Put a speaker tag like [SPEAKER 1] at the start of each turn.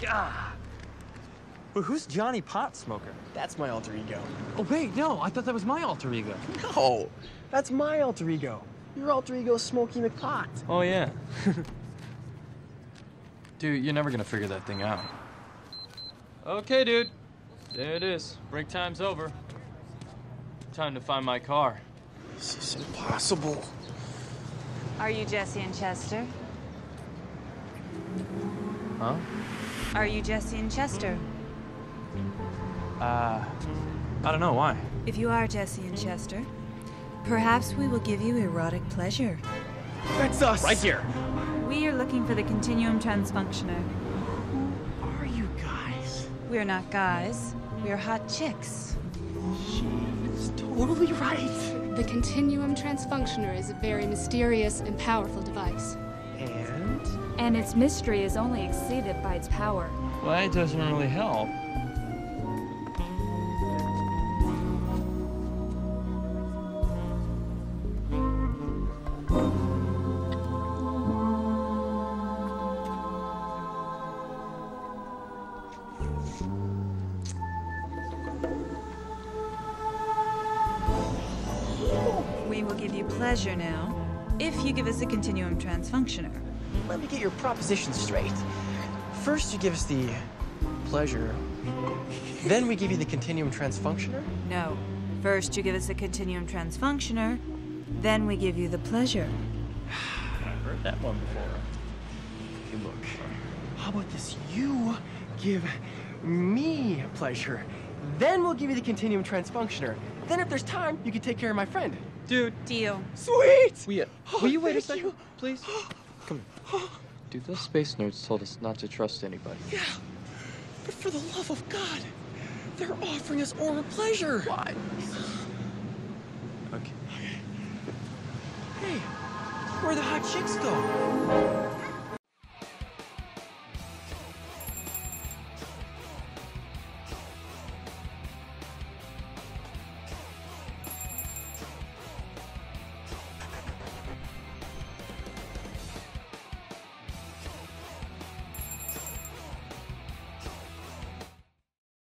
[SPEAKER 1] God. But who's Johnny Pot Smoker?
[SPEAKER 2] That's my alter ego.
[SPEAKER 1] Oh, wait, no, I thought that was my alter ego.
[SPEAKER 2] No, that's my alter ego. Your alter ego is Smokey McPot.
[SPEAKER 1] Oh, yeah. dude, you're never gonna figure that thing out. Okay, dude. There it is. Break time's over. Time to find my car.
[SPEAKER 2] This is impossible.
[SPEAKER 3] Are you Jesse and Chester?
[SPEAKER 1] Huh?
[SPEAKER 3] Are you Jesse and Chester?
[SPEAKER 1] Uh, I don't know, why?
[SPEAKER 3] If you are Jesse and Chester, perhaps we will give you erotic pleasure.
[SPEAKER 2] That's us.
[SPEAKER 1] Right here.
[SPEAKER 3] We are looking for the Continuum Transfunctioner.
[SPEAKER 2] Who are you guys?
[SPEAKER 3] We are not guys. We are hot chicks.
[SPEAKER 2] She's totally right.
[SPEAKER 4] The Continuum Transfunctioner is a very mysterious and powerful device.
[SPEAKER 2] And?
[SPEAKER 3] And its mystery is only exceeded by its power.
[SPEAKER 1] Well, that doesn't really help.
[SPEAKER 3] We will give you pleasure now, if you give us a Continuum Transfunctioner.
[SPEAKER 2] Let me get your proposition straight. First, you give us the pleasure. then we give you the continuum transfunctioner.
[SPEAKER 3] No. First, you give us a Continuum Transfunctioner, then we give you the pleasure.
[SPEAKER 1] I've heard that one before.
[SPEAKER 2] Hey, look. How about this? You give me pleasure. Then we'll give you the continuum transfunctioner. Then, if there's time, you can take care of my friend.
[SPEAKER 1] Dude,
[SPEAKER 3] Deal.
[SPEAKER 2] Sweet!
[SPEAKER 1] we, uh,
[SPEAKER 2] Oh,
[SPEAKER 1] will you wait a second,
[SPEAKER 2] you.
[SPEAKER 1] please? Come here. Dude, those space nerds told us not to trust anybody.
[SPEAKER 2] Yeah, but for the love of God, they're offering us oral pleasure.
[SPEAKER 1] Why? Okay.
[SPEAKER 2] Hey, where'd the hot chicks go?